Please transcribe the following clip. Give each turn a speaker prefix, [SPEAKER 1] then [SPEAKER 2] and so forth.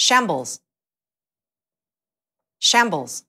[SPEAKER 1] shambles, shambles.